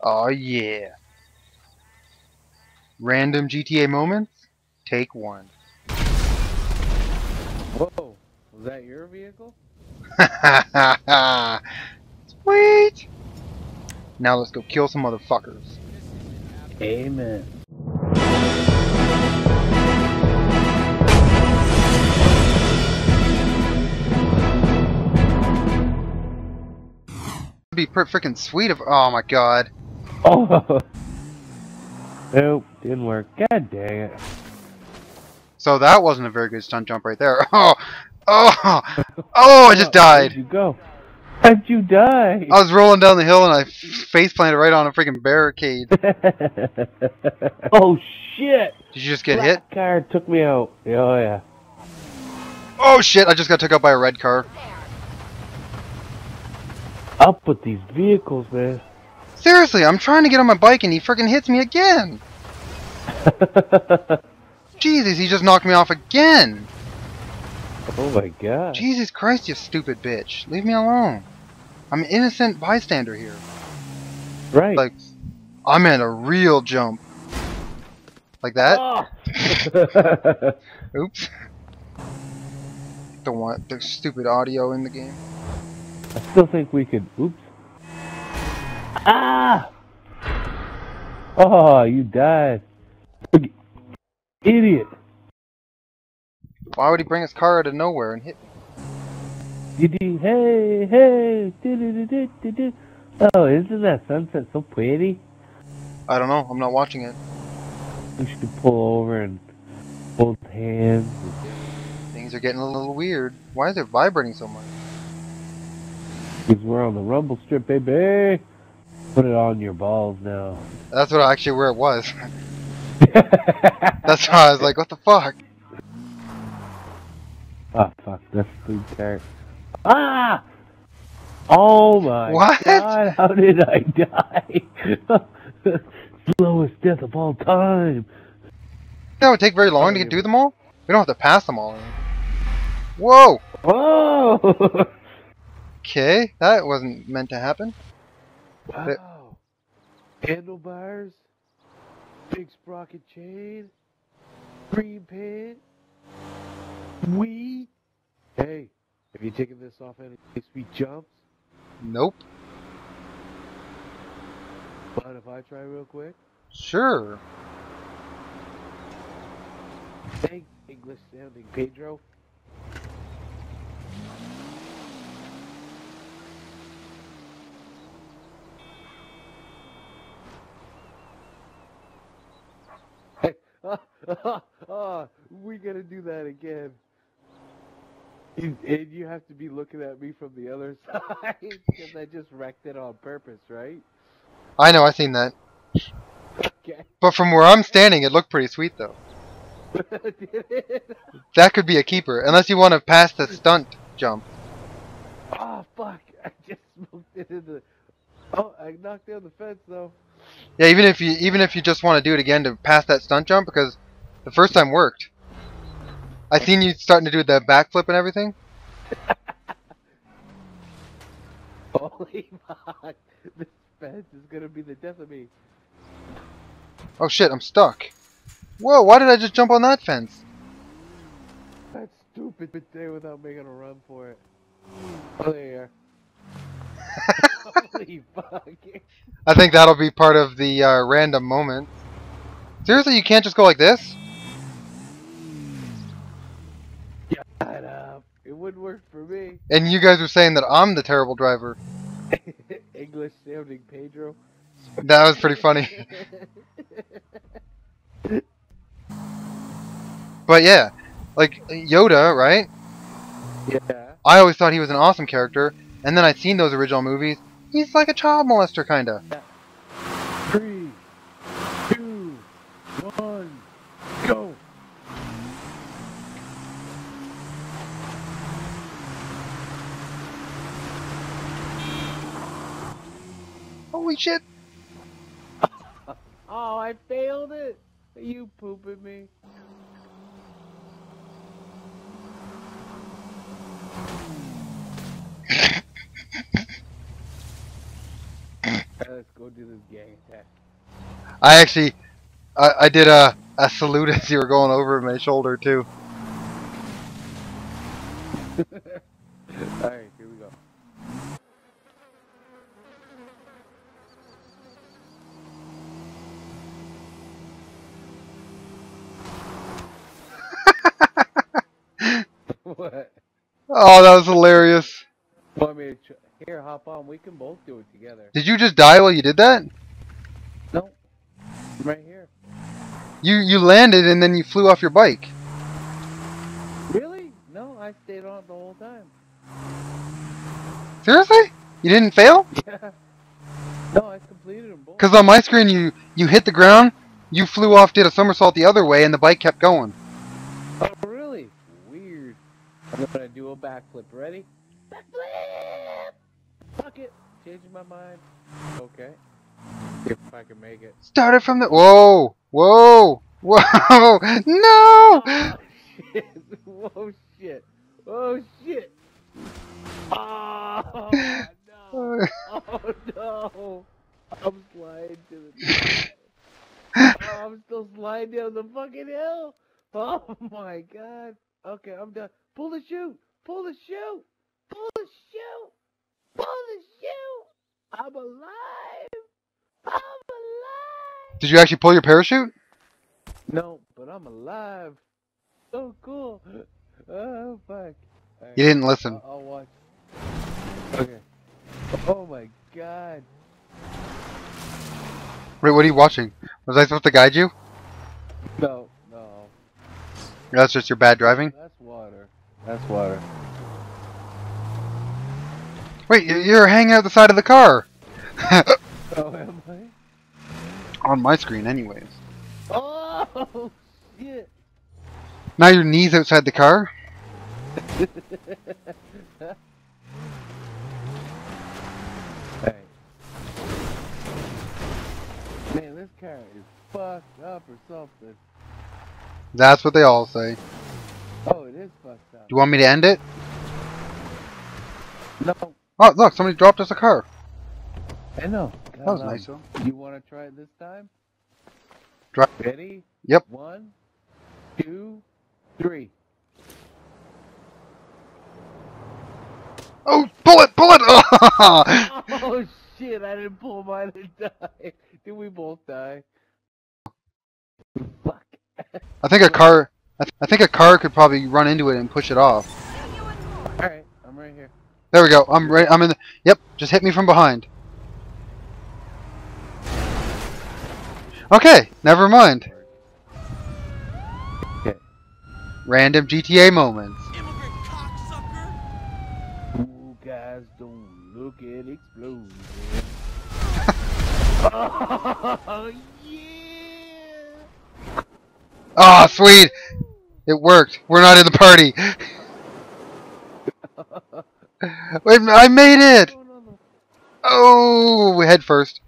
Oh yeah. Random GTA moments? Take one. Whoa, was that your vehicle? Sweet! Now let's go kill some motherfuckers. Amen. It'd be per- freaking sweet if. Oh my god. Oh. Nope, didn't work. God dang it. So that wasn't a very good stunt jump right there. Oh! Oh! Oh, I just died! Where'd you go? How'd you die? I was rolling down the hill and I face planted right on a freaking barricade. oh shit! Did you just get hit? Black car took me out. Oh yeah. Oh shit, I just got took out by a red car. Up with these vehicles, man. Seriously, I'm trying to get on my bike and he freaking hits me again. Jesus, he just knocked me off again. oh my god. Jesus Christ, you stupid bitch. Leave me alone. I'm an innocent bystander here. Right. Like, I'm in a real jump. Like that? Oh. Oops. Don't want the stupid audio in the game. I still think we could. Oops. Ah! Oh, you died. Idiot. Why would he bring his car out of nowhere and hit me? Do, hey, hey, do, do, do. Oh, isn't that sunset so pretty? I don't know. I'm not watching it. We should pull over and hold hands. Things are getting a little weird. Why is it vibrating so much? Because we're on the rumble strip, baby. Put it on your balls now. That's what actually where it was. That's why I was like, what the fuck? Oh fuck, that's food cart. Ah! Oh my What? god, how did I die? Slowest death of all time. That would take very long to get do them all? We don't have to pass them all. Whoa! Whoa! Okay, that wasn't meant to happen. Wow. Handlebars, big sprocket chain, green paint, we. Hey, have you taken this off any sweet jumps? Nope. But if I try real quick? Sure. Thanks, English sounding Pedro. Hey, oh, we gotta do that again. You, and you have to be looking at me from the other side because I just wrecked it on purpose, right? I know, I seen that. Okay. But from where I'm standing, it looked pretty sweet though. That could be a keeper, unless you want to pass the stunt jump. Oh fuck! I just smoked it in the. Oh, I knocked down the fence though. Yeah, even if you even if you just want to do it again to pass that stunt jump, because the first time worked. I seen you starting to do the backflip and everything. Holy fuck! This fence is gonna be the death of me. Oh shit, I'm stuck. Whoa, why did I just jump on that fence? That stupid there without making a run for it. Oh, there you are. Holy fuck! I think that'll be part of the uh, random moment. Seriously, you can't just go like this? Shut up! It wouldn't work for me. And you guys were saying that I'm the terrible driver. English sounding Pedro. That was pretty funny. But yeah, like Yoda, right? yeah. I always thought he was an awesome character, and then I'd seen those original movies. He's like a child molester, kinda. Three, two, one, go! Holy shit! Oh, I failed it! Are you pooping me? let's go do this gang attack. I actually, I, I did a, a salute as you were going over my shoulder too. Alright, here we go. what? Oh, that was hilarious. Want me to here? Hop on. We can both do it together. Did you just die while you did that? No, right here. You you landed and then you flew off your bike. Really? No, I stayed on it the whole time. Seriously? You didn't fail? Yeah. No, I completed them both. Because on my screen you you hit the ground, you flew off, did a somersault the other way, and the bike kept going. Oh, really? Weird. I'm gonna do a backflip. Ready? Backflip! Fuck it. Changing my mind. Okay. If I can make it. Started from the whoa whoa whoa no. Oh, shit. Whoa, shit. Oh, shit. Oh, oh no. Oh, no. I'm sliding to the oh, I'm still sliding down the fucking hill. Oh, my God. Okay, I'm done. Pull the chute. Pull the chute. Pull the chute. Pull the chute. I'm alive. I'm alive. Did you actually pull your parachute? No, but I'm alive. So cool. Oh fuck. Alright, You didn't listen. I'll, I'll watch. Okay. Oh my god. Wait, what are you watching? Was I supposed to guide you? No, no. That's just your bad driving. That's water. That's water. Wait, you- you're hanging out the side of the car. Oh, am I? on my screen, anyways. Oh shit. Now your knees outside the car. hey. Man, this car is fucked up or something. That's what they all say. You want me to end it? No, Oh, look, somebody dropped us a car. I know. That was nice. um, You want to try it this time? Try- Ready? Yep. One, two, three. Oh, pull it, pull it! Oh shit! I didn't pull mine and die. Did we both die? Fuck. I think a car. I, th- I think a car could probably run into it and push it off. All right, I'm right here. There we go. I'm right. I'm in. The, yep. Just hit me from behind. Okay. Never mind. Okay. Random GTA moments. Immigrant guys, don't look at explosions. oh yeah! Ah, sweet. It worked. We're not in the party. Wait, I made it. Oh, head first.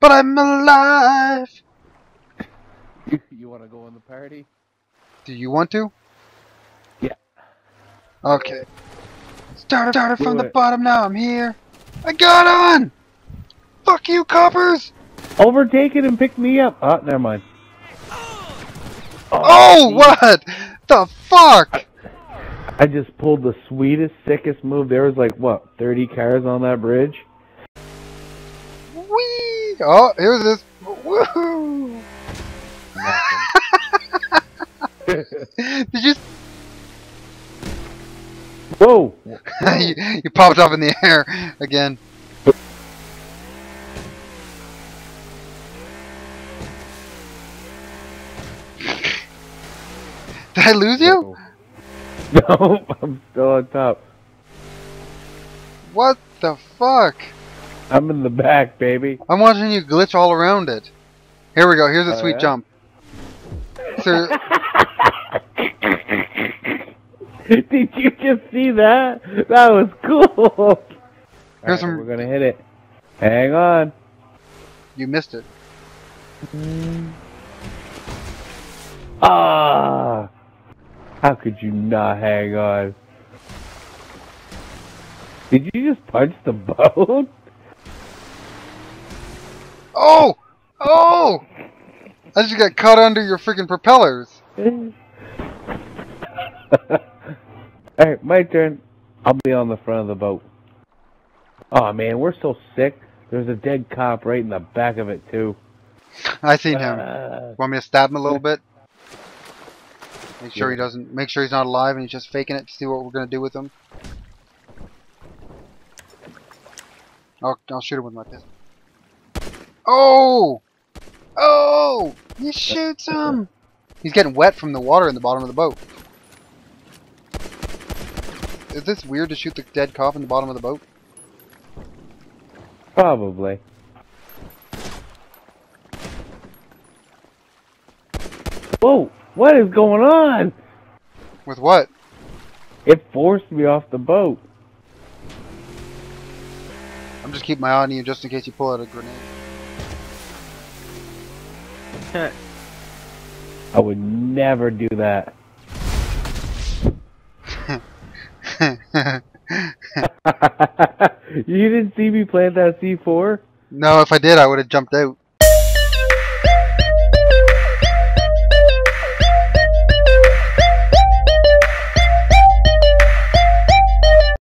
But I'm alive. You, you want to go in the party? Do you want to? Yeah. Okay. Started, started from Do the bottom, now I'm here. I got on! Fuck you, coppers! Overtake it and pick me up. Oh, never mind. Oh, geez. what? The fuck? I just pulled the sweetest, sickest move. There was like what, 30 cars on that bridge? Whee! Oh, here's this. Woohoo! Did you, Whoa! you? You popped up in the air again. I lose you? No, I'm still on top. What the fuck? I'm in the back, baby. I'm watching you glitch all around it. Here we go. Here's a Oh, sweet jump. Sir, Did you just see that? That was cool. Alright, some- We're gonna hit it. Hang on. you missed it. Ah! How could you not hang on? Did you just punch the boat? Oh! Oh! I just got caught under your freaking propellers. Alright, my turn. I'll be on the front of the boat. Oh man, we're so sick. There's a dead cop right in the back of it too. I seen him. Uh, Want me to stab him a little bit? Make sure he doesn't. Make sure he's not alive and he's just faking it to see what we're gonna do with him. I'll I'll shoot him with my pistol. Oh! Oh! He shoots him. He's getting wet from the water in the bottom of the boat. Is this weird to shoot the dead cop in the bottom of the boat? probably. Whoa! What is going on? With what? It forced me off the boat. I'm just keeping my eye on you just in case you pull out a grenade. I would never do that. you didn't see me plant that C4? no, if I did, I would have jumped out.